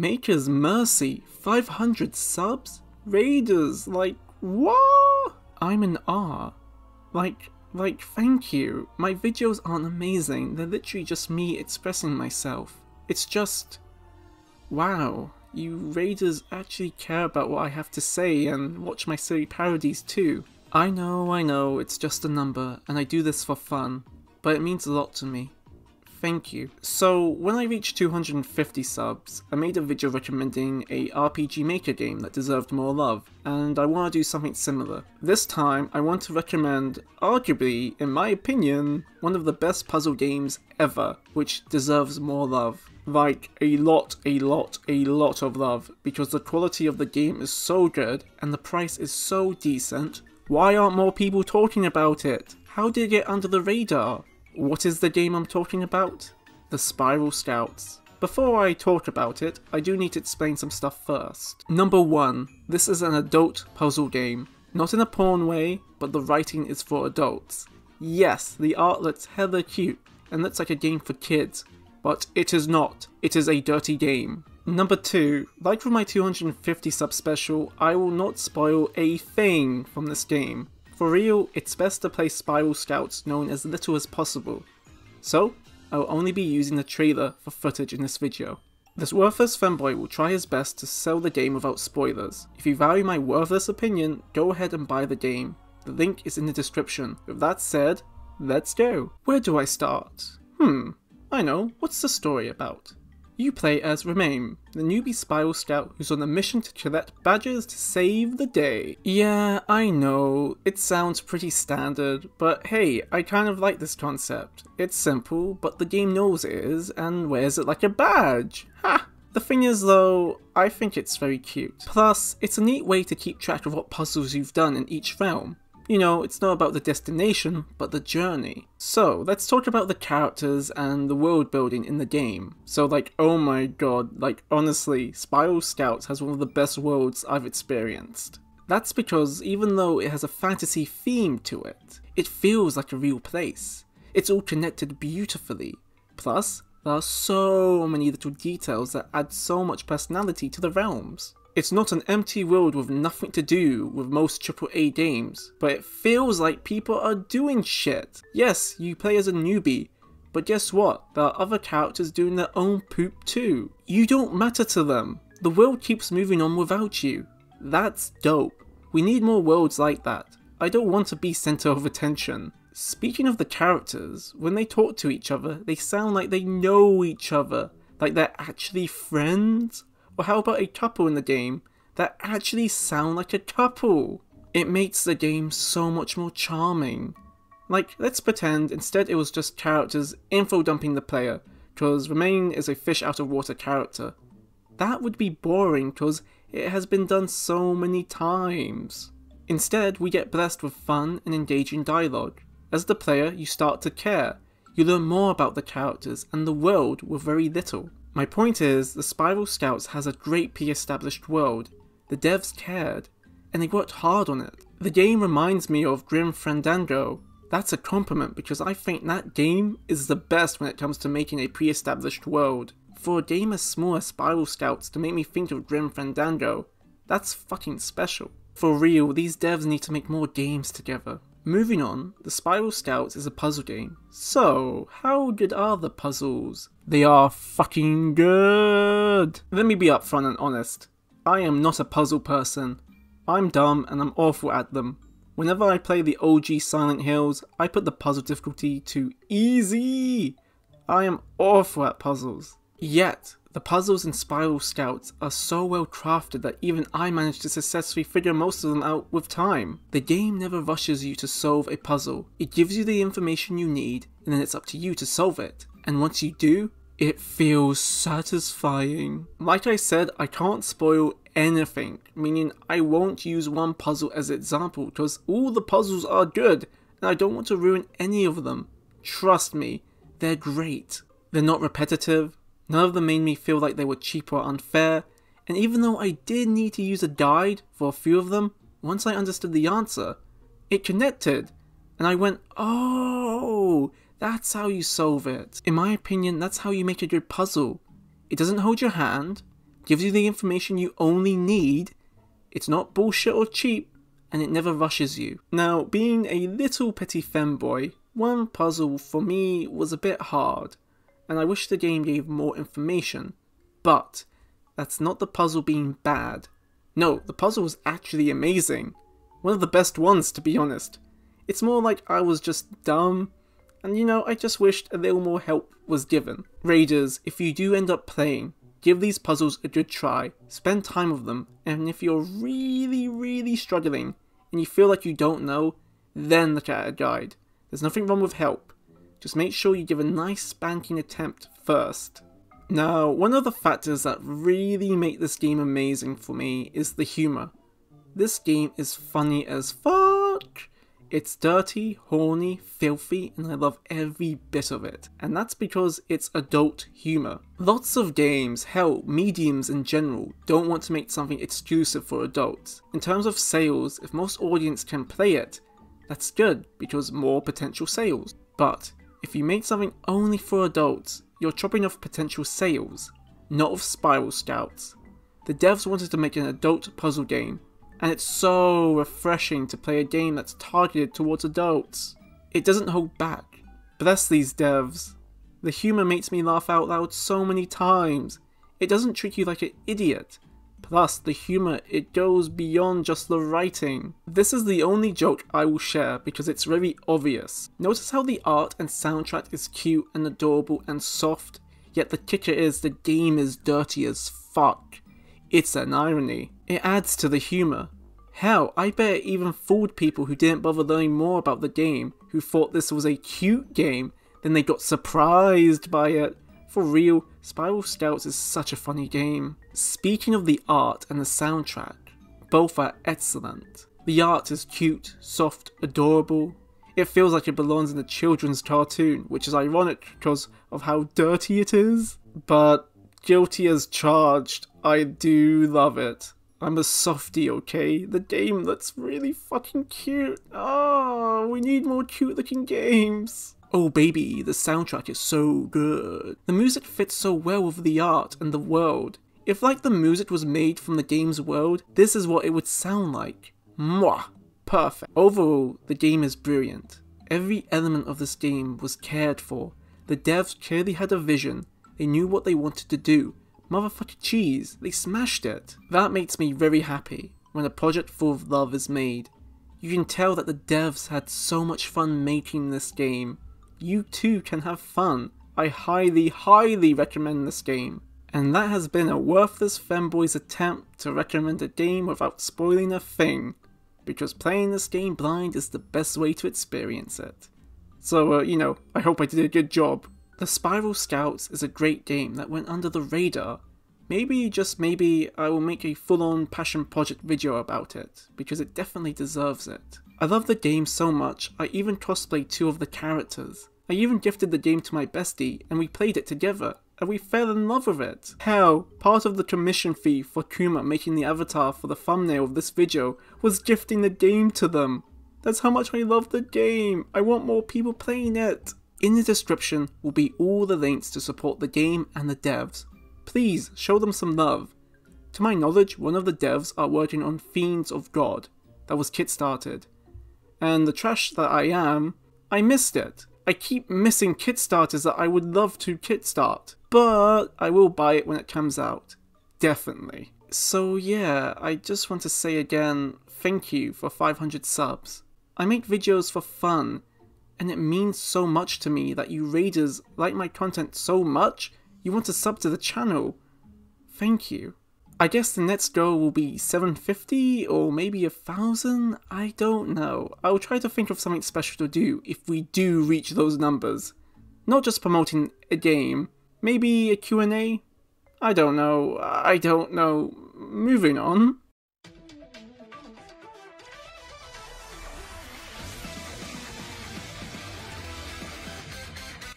Maker's Mercy, 500 subs? Raiders, like, what? I'm in awe. Like, like, thank you. My videos aren't amazing, they're literally just me expressing myself. It's just... Wow, you raiders actually care about what I have to say and watch my silly parodies too. I know, I know, it's just a number, and I do this for fun, but it means a lot to me. Thank you. So, when I reached 250 subs, I made a video recommending a RPG Maker game that deserved more love, and I want to do something similar. This time, I want to recommend, arguably, in my opinion, one of the best puzzle games ever, which deserves more love. Like, a lot, a lot, a lot of love, because the quality of the game is so good, and the price is so decent. Why aren't more people talking about it? How did it get under the radar? What is the game I'm talking about? The Spiral Scouts. Before I talk about it, I do need to explain some stuff first. Number 1. This is an adult puzzle game. Not in a porn way, but the writing is for adults. Yes, the art looks hella cute, and looks like a game for kids, but it is not. It is a dirty game. Number 2. Like with my 250 sub special, I will not spoil a thing from this game. For real, it's best to play Spiral Scouts knowing as little as possible. So, I will only be using the trailer for footage in this video. This worthless fanboy will try his best to sell the game without spoilers. If you value my worthless opinion, go ahead and buy the game. The link is in the description. With that said, let's go. Where do I start? Hmm, I know, what's the story about? You play as Remain, the newbie Spiral Scout who's on a mission to collect badges to save the day. Yeah, I know, it sounds pretty standard, but hey, I kind of like this concept. It's simple, but the game knows it is, and wears it like a badge. Ha! The thing is though, I think it's very cute. Plus, it's a neat way to keep track of what puzzles you've done in each realm. You know, it's not about the destination, but the journey. So, let's talk about the characters and the world building in the game. So like, oh my god, like honestly, Spiral Scouts has one of the best worlds I've experienced. That's because even though it has a fantasy theme to it, it feels like a real place. It's all connected beautifully. Plus, there are so many little details that add so much personality to the realms. It's not an empty world with nothing to do with most AAA games, but it feels like people are doing shit. Yes, you play as a newbie, but guess what? There are other characters doing their own poop too. You don't matter to them. The world keeps moving on without you. That's dope. We need more worlds like that. I don't want to be center of attention. Speaking of the characters, when they talk to each other, they sound like they know each other. Like they're actually friends. Or how about a couple in the game that actually sound like a couple? It makes the game so much more charming. Like, let's pretend instead it was just characters info dumping the player, because Remain is a fish out of water character. That would be boring because it has been done so many times. Instead, we get blessed with fun and engaging dialogue. As the player, you start to care. You learn more about the characters and the world with very little. My point is, the Spiral Scouts has a great pre-established world. The devs cared, and they worked hard on it. The game reminds me of Grim Fandango. That's a compliment because I think that game is the best when it comes to making a pre-established world. For a game as small as Spiral Scouts to make me think of Grim Fandango, that's fucking special. For real, these devs need to make more games together. Moving on, the Spiral Scouts is a puzzle game. So, how good are the puzzles? They are fucking good! Let me be upfront and honest. I am not a puzzle person. I'm dumb and I'm awful at them. Whenever I play the OG Silent Hills, I put the puzzle difficulty to easy! I am awful at puzzles. Yet, the puzzles in Spiral Scouts are so well crafted that even I managed to successfully figure most of them out with time. The game never rushes you to solve a puzzle, it gives you the information you need and then it's up to you to solve it. And once you do, it feels satisfying. Like I said, I can't spoil anything, meaning I won't use one puzzle as example because all the puzzles are good and I don't want to ruin any of them. Trust me, they're great. They're not repetitive, None of them made me feel like they were cheap or unfair, and even though I did need to use a guide for a few of them, once I understood the answer, it connected, and I went, oh, that's how you solve it. In my opinion, that's how you make a good puzzle. It doesn't hold your hand, gives you the information you only need, it's not bullshit or cheap, and it never rushes you. Now, being a little petty femboy, one puzzle for me was a bit hard, and I wish the game gave more information, but that's not the puzzle being bad. No, the puzzle was actually amazing. One of the best ones, to be honest. It's more like I was just dumb, and you know, I just wished a little more help was given. Raiders, if you do end up playing, give these puzzles a good try, spend time with them, and if you're really, really struggling, and you feel like you don't know, then look at a guide. There's nothing wrong with help. Just make sure you give a nice spanking attempt first. Now, one of the factors that really make this game amazing for me is the humour. This game is funny as fuck! It's dirty, horny, filthy, and I love every bit of it. And that's because it's adult humour. Lots of games, hell, mediums in general, don't want to make something exclusive for adults. In terms of sales, if most audience can play it, that's good because more potential sales. But if you make something only for adults, you're chopping off potential sales, not of Spiral Scouts. The devs wanted to make an adult puzzle game, and it's so refreshing to play a game that's targeted towards adults. It doesn't hold back. Bless these devs. The humour makes me laugh out loud so many times. It doesn't treat you like an idiot. Plus, the humour, it goes beyond just the writing. This is the only joke I will share because it's very obvious. Notice how the art and soundtrack is cute and adorable and soft, yet the kicker is the game is dirty as fuck. It's an irony. It adds to the humour. Hell, I bet it even fooled people who didn't bother learning more about the game, who thought this was a cute game, then they got surprised by it. For real, Spiral Scouts is such a funny game. Speaking of the art and the soundtrack, both are excellent. The art is cute, soft, adorable. It feels like it belongs in a children's cartoon, which is ironic because of how dirty it is. But guilty as charged, I do love it. I'm a softie, okay? The game that's really fucking cute. Oh, we need more cute looking games. Oh baby, the soundtrack is so good. The music fits so well with the art and the world. If like the music was made from the game's world, this is what it would sound like. Mwah! Perfect. Overall, the game is brilliant. Every element of this game was cared for. The devs clearly had a vision, they knew what they wanted to do. Motherfucking cheese, they smashed it. That makes me very happy when a project full of love is made. You can tell that the devs had so much fun making this game you too can have fun. I highly, highly recommend this game. And that has been a worthless femboy's attempt to recommend a game without spoiling a thing, because playing this game blind is the best way to experience it. So, uh, you know, I hope I did a good job. The Spiral Scouts is a great game that went under the radar. Maybe, just maybe, I will make a full-on passion project video about it, because it definitely deserves it. I love the game so much, I even cosplayed two of the characters. I even gifted the game to my bestie, and we played it together, and we fell in love with it. Hell, part of the commission fee for Kuma making the avatar for the thumbnail of this video was gifting the game to them. That's how much I love the game. I want more people playing it. In the description will be all the links to support the game and the devs. Please show them some love. To my knowledge, one of the devs are working on Fiends of God that was kickstarted and the trash that I am, I missed it. I keep missing Kickstarters that I would love to kickstart, but I will buy it when it comes out. Definitely. So yeah, I just want to say again, thank you for 500 subs. I make videos for fun, and it means so much to me that you raiders like my content so much, you want to sub to the channel. Thank you. I guess the next goal will be 750 or maybe a thousand? I don't know. I'll try to think of something special to do if we do reach those numbers. Not just promoting a game. Maybe a Q&A? I don't know. I don't know. Moving on.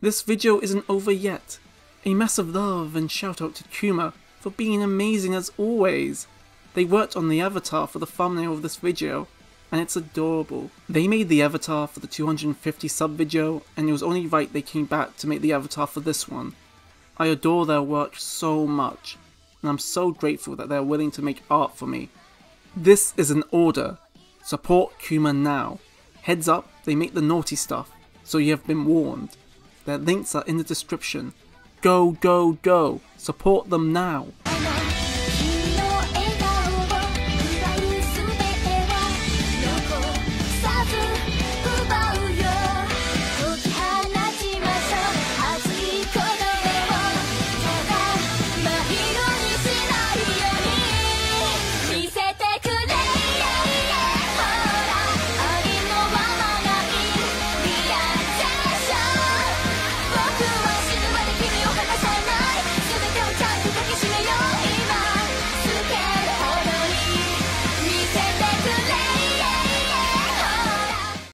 This video isn't over yet. A massive love and shout out to Kuma for being amazing as always. They worked on the avatar for the thumbnail of this video, and it's adorable. They made the avatar for the 250 sub video, and it was only right they came back to make the avatar for this one. I adore their work so much. and I'm so grateful that they're willing to make art for me. This is an order. Support Kuma now. Heads up, they make the naughty stuff, so you have been warned. Their links are in the description. Go, go, go! Support them now!